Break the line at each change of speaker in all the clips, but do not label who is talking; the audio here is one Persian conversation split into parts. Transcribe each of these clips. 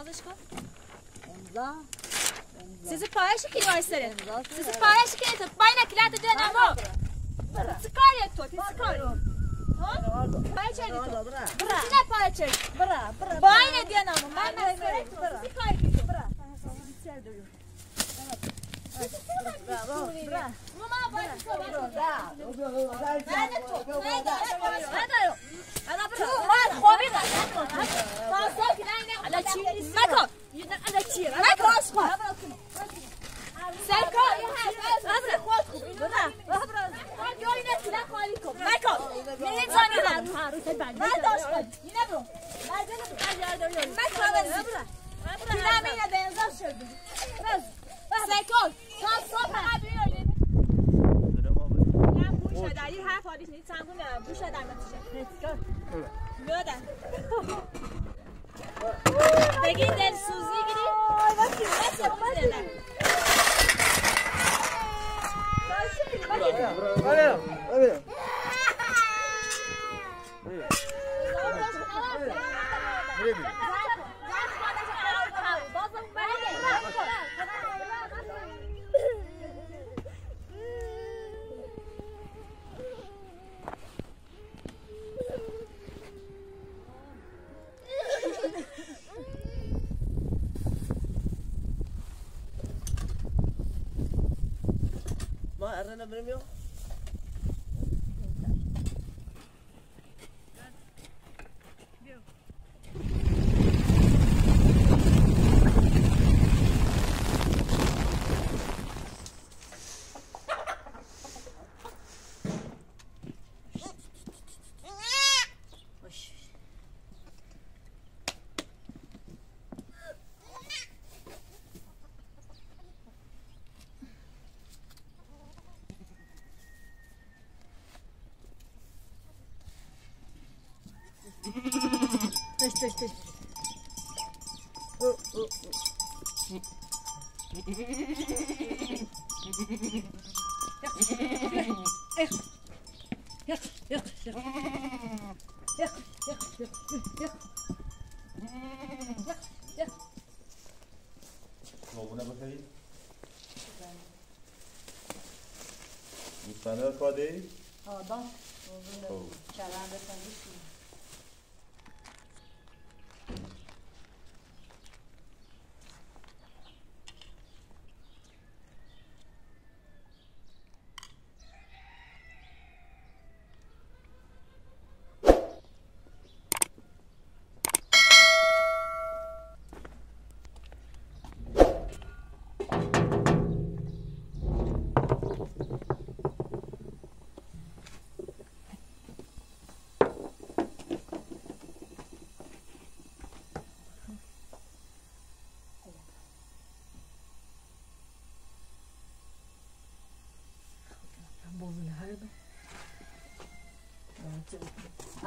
Mazlaşko.
Emza. Sizi
paylaşı ki üniversitede.
Sizi paylaşı
ki etat. Bayna kilata dön ama.
Sıkar ya tot. Sıkar.
Para çeri to.
Bra.
Ne
para çeri?
Bra. Bra. Bayna
dön ama. Ben ne? Sıkar.
Bra. Sana sana bir çeri dövüyorum. Ben نه نه نه
سرکا تا صبح قبلی رو بوش در این حرف حالیش نیست سنگون دارم بوش در یادم
بگی دل
سوزی گیری. بسی بسی بسی
ما
Linville?
た来た来た。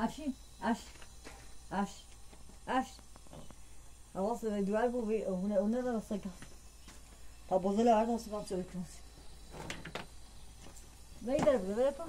Affiche, affiche, affiche, affiche. خلاص الدعاء ونقدر نسجل طب وظل عادة سبعة سويت نفسي ما يدرب ده بقى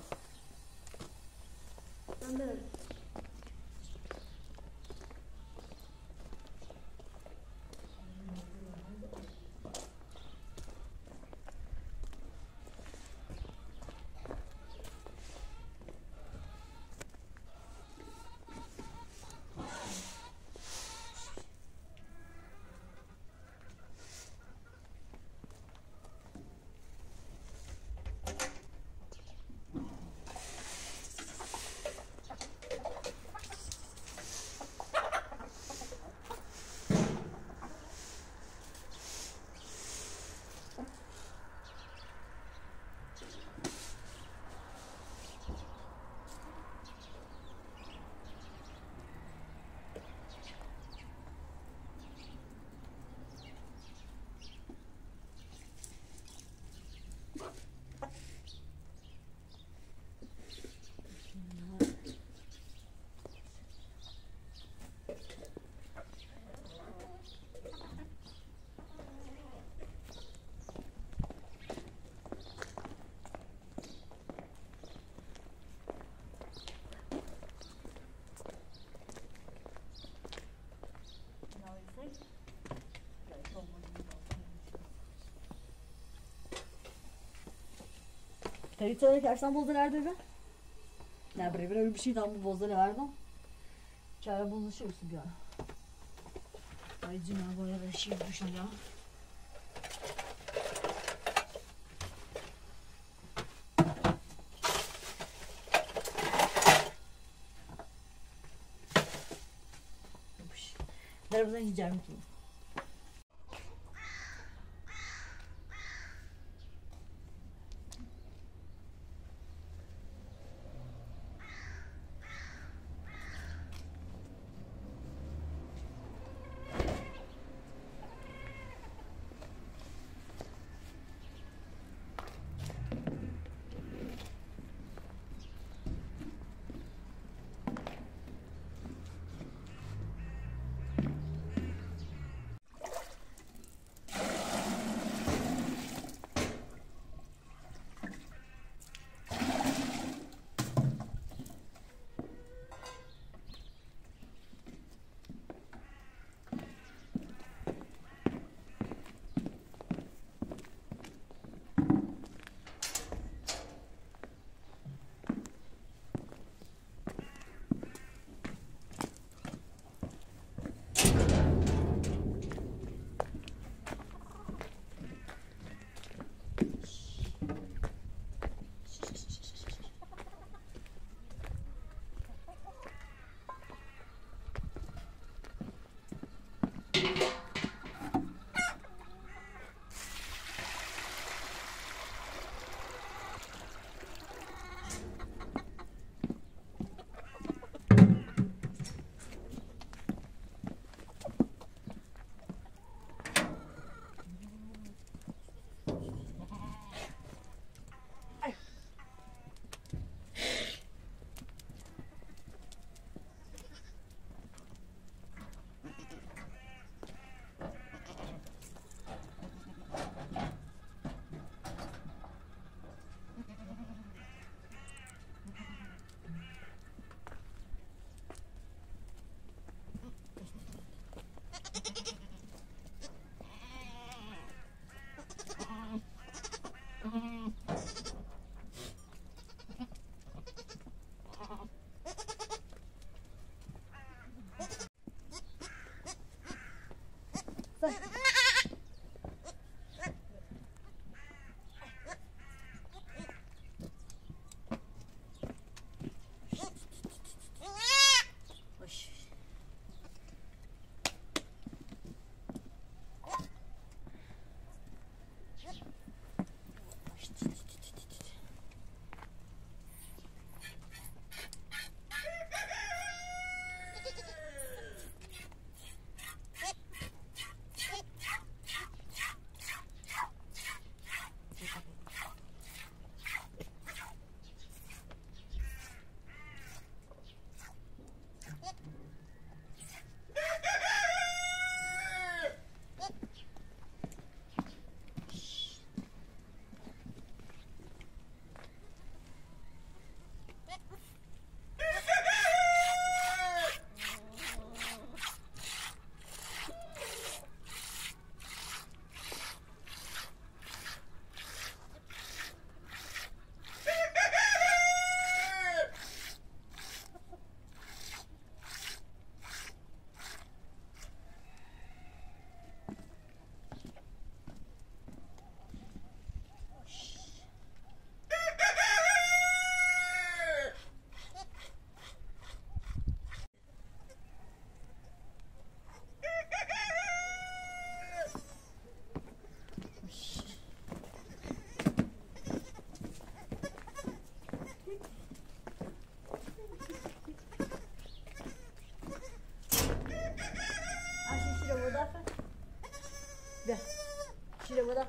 Haritaya kersen bozda nerede be? Ne bre bre bir şey tam bu bozda ne verdim? Çare bozlaşıyorsun bir ara. Ay cina böyle bir şey düşün ya. Arabadan gideceğim ki.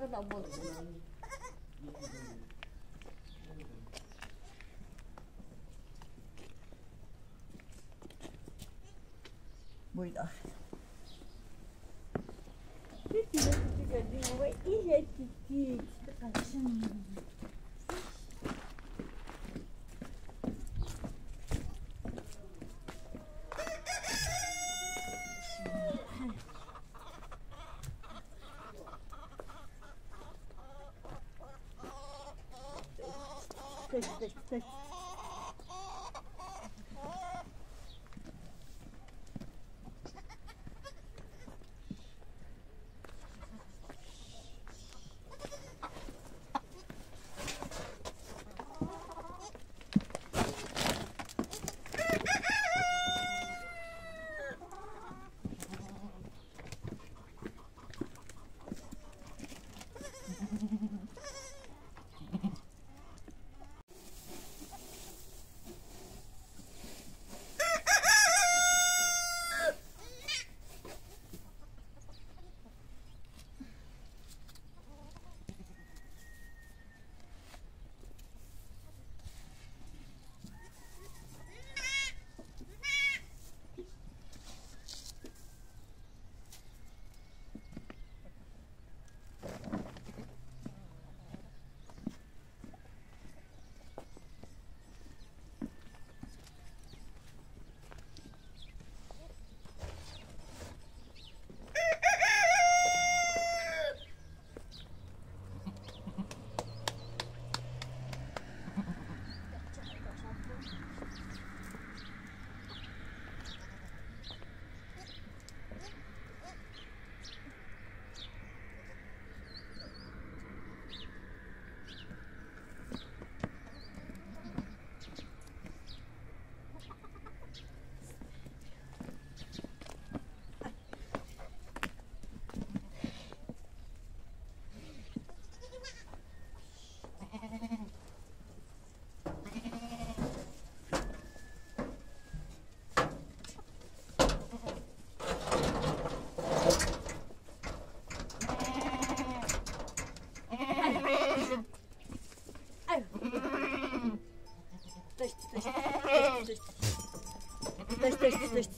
kadar bozulur. esto, esto, esto, esto.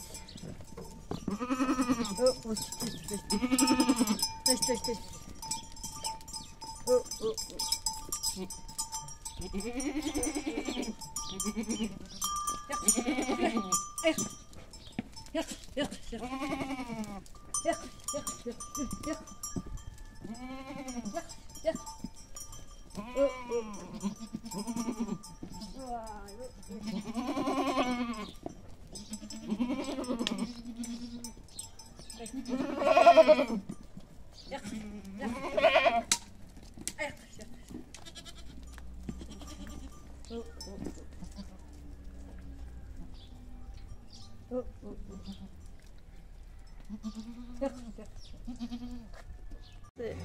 对。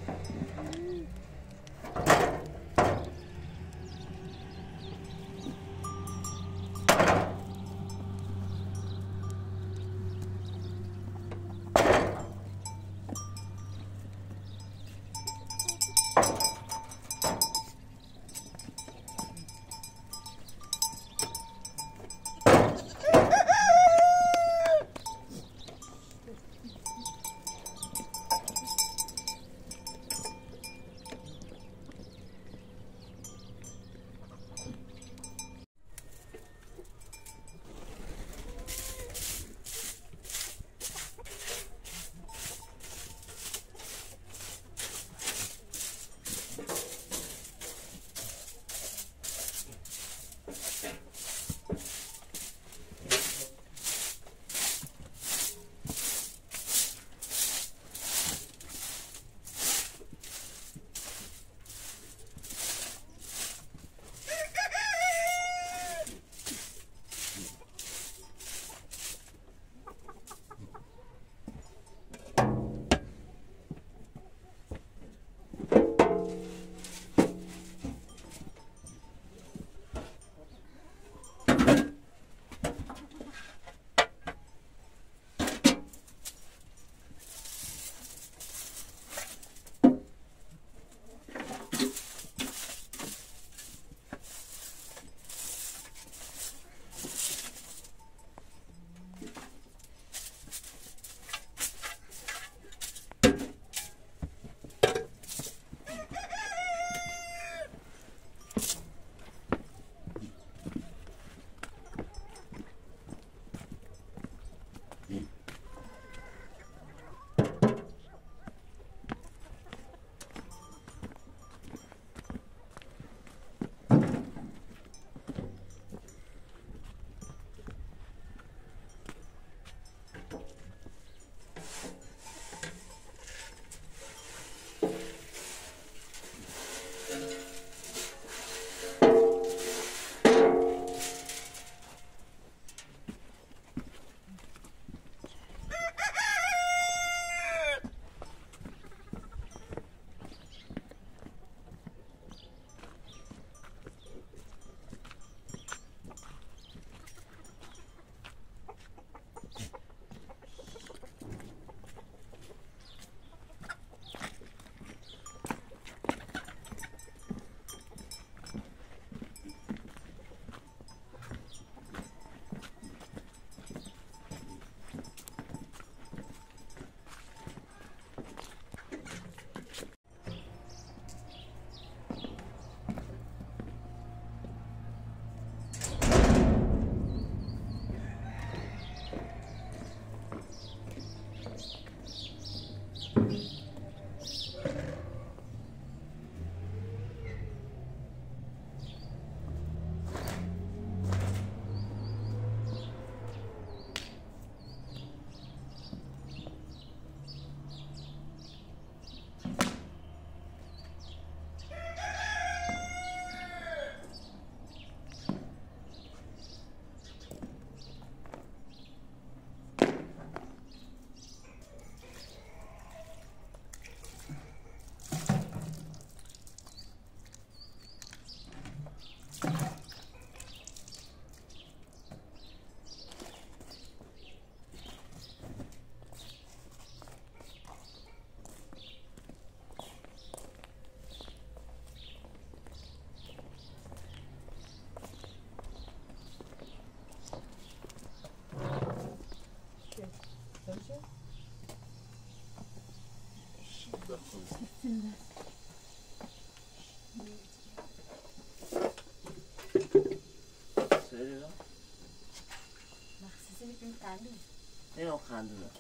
Sério não?
Mas você me tem
não caldo não.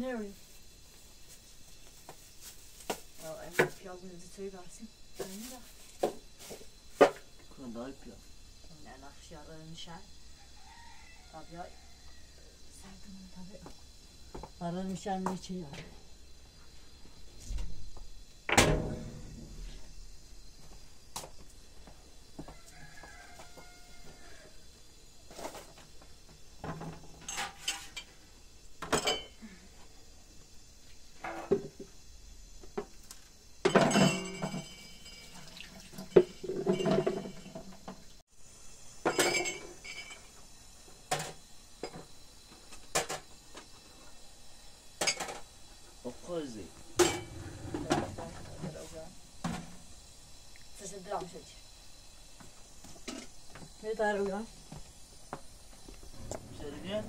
Canary. Well, en pjollen is too bassin.
Kun dau pjol.
Na nach sjara en sjær. Tabi ay. Sen kun tabi. Paranın şanlı içi yani.
fazer?
Sözü duram söz. Ne tarafı ya?
Söyle diye.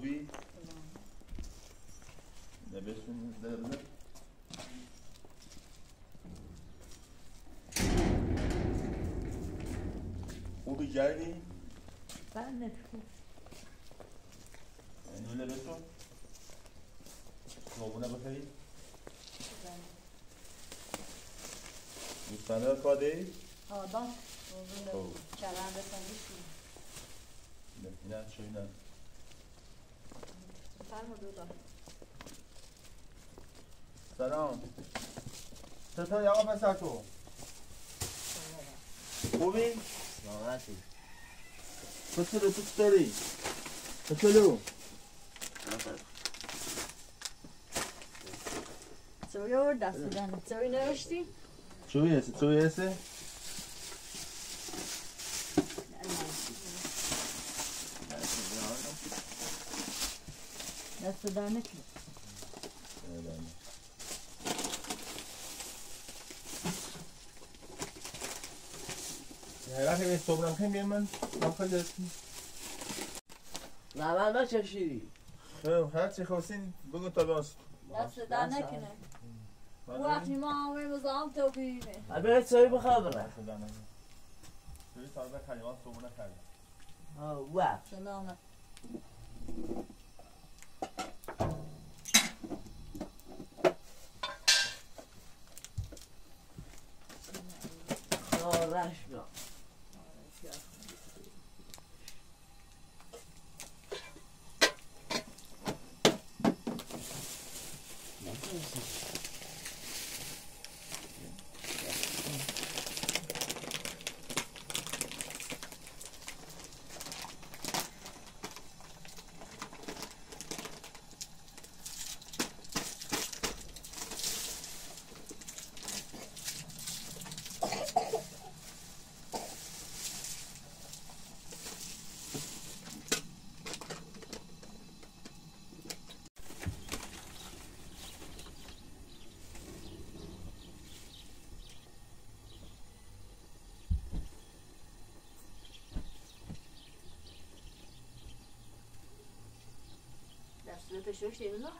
خوبی؟ نبشون درده خوبی گردی؟
Ben ne?
اینو لبسون صابونه بخری؟ دوستانه کاده ای؟
Oh. Kerende sen düşün.
نه نه چوی نه. سلام چطوری آقا پسر تو؟ خوبی؟
سلامتی.
تو چطور تو چطوری؟ چطورو؟
Söylüyor da sizden. Söyle ne işte?
چوی هستی؟ چوی هستی؟
Nasıl da ne ki?
حیرت به صبرم خیلی بیان من آخر دستی
لبن نچشیدی.
خب هر چی خواستین بگو تا باز
Nasıl da ne ki ne?
Bu akşam
mamamız am tobine.
Abi çay بخبره. توی تازه کریمان صبحونه کردم
ها وا. easy.
zo is het nog.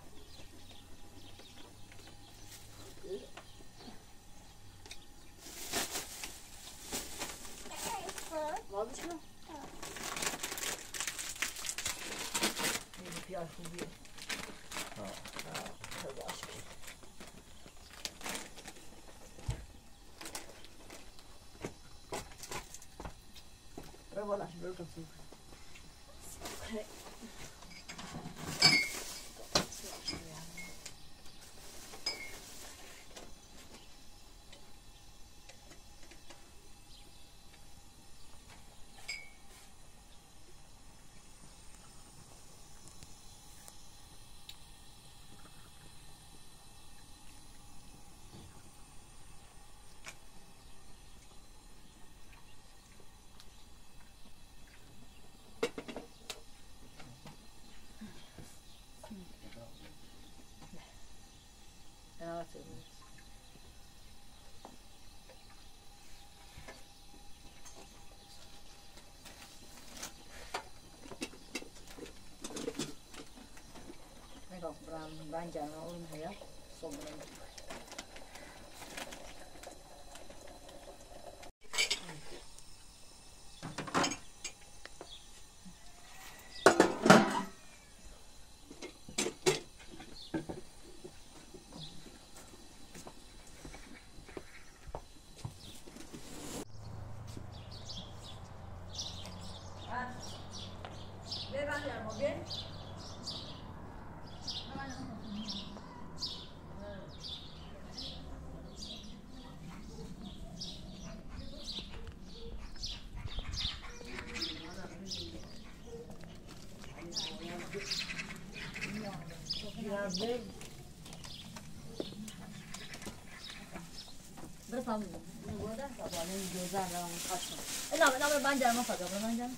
wat is het? oh,
oh, oh,
oh. we hebben al veel gespeeld. we hebben al veel gespeeld. నేను చూసాను కష్టం నా నా బంజారమ్మ పదవ బంజారం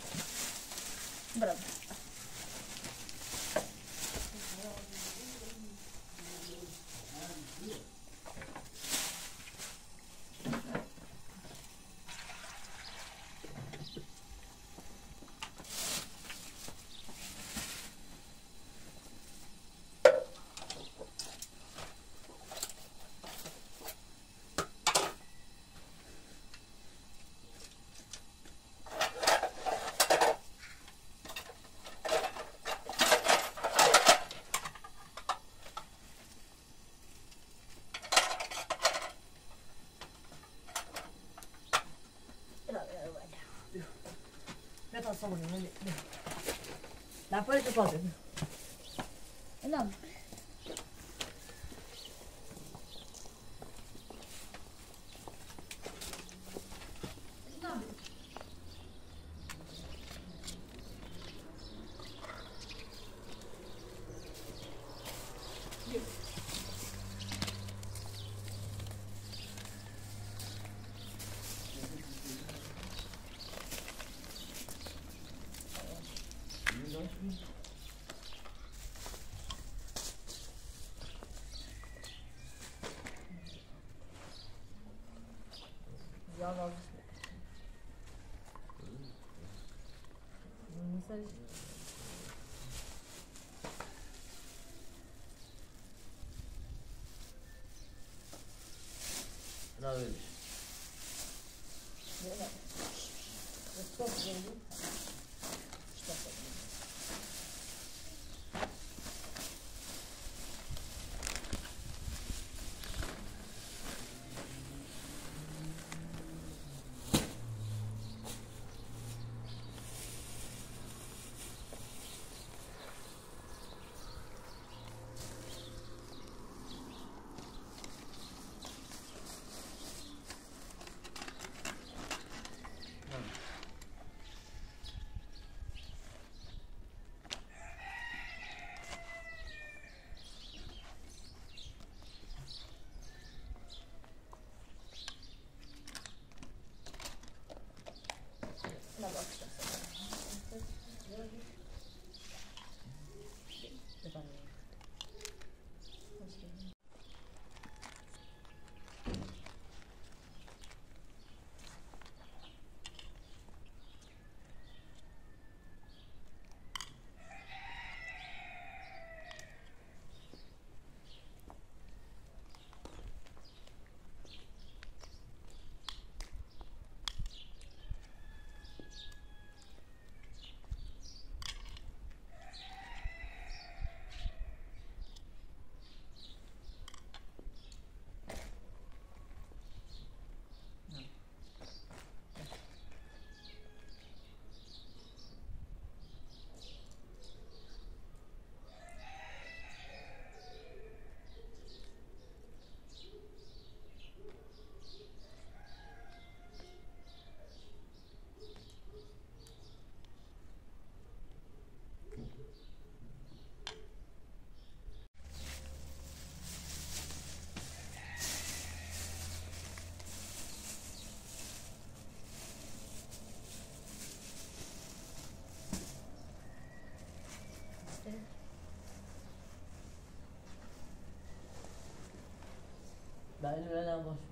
బరాబర్ पकाउ मैले थाहा पहि त पाउँदै होइन
Saturday almost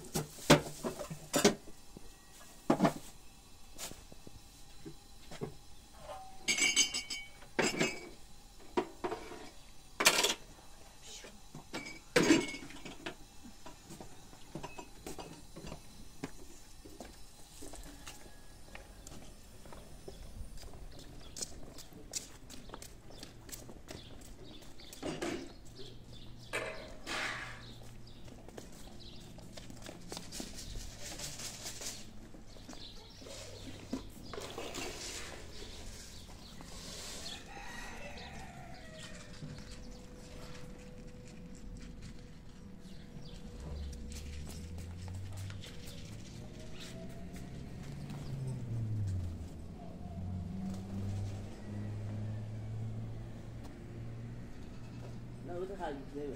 Thực hành đều.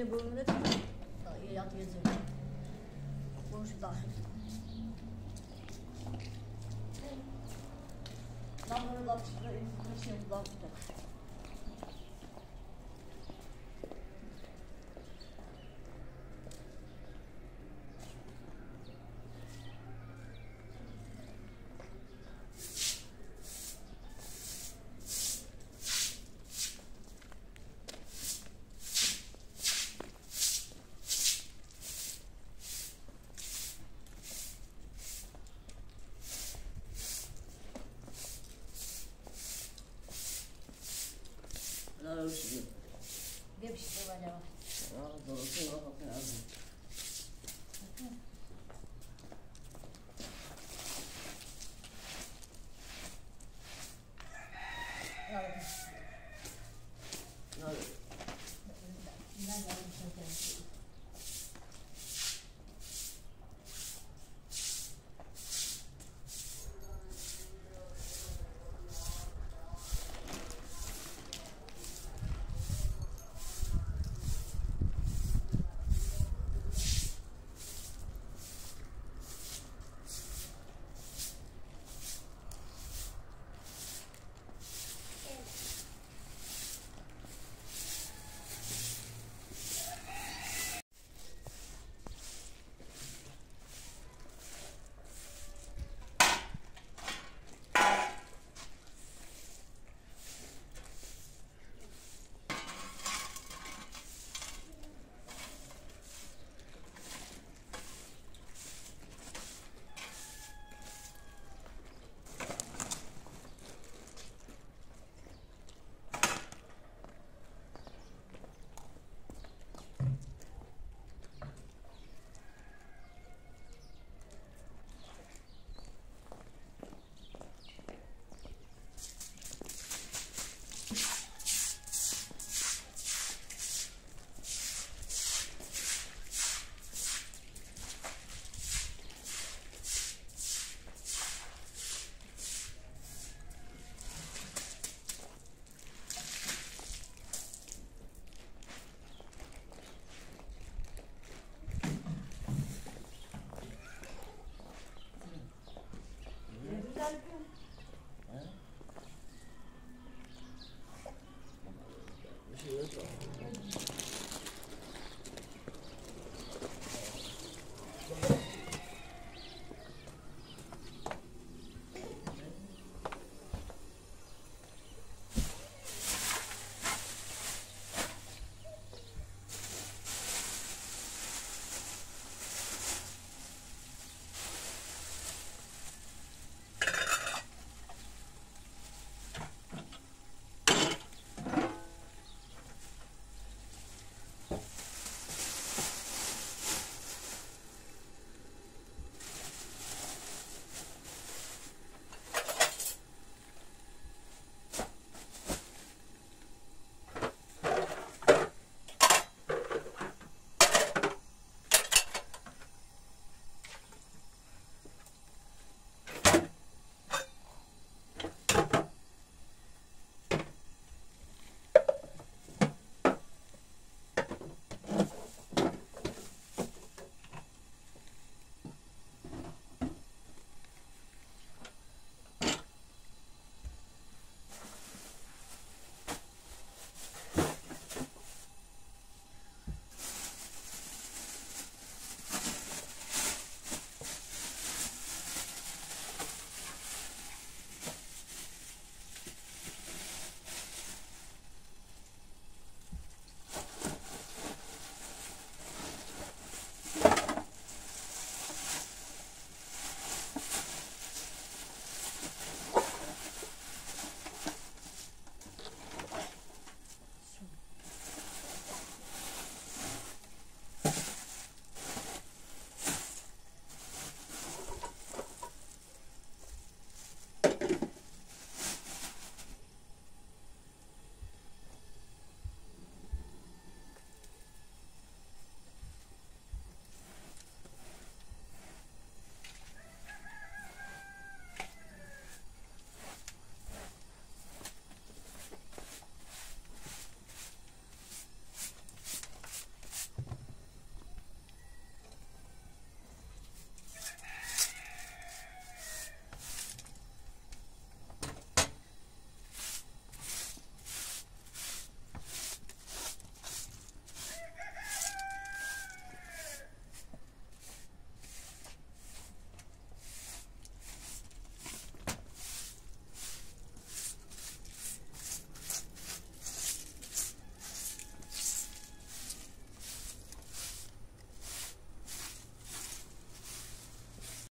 Seni burnuna da yat yazıyor. Komşu dahil.
嗯。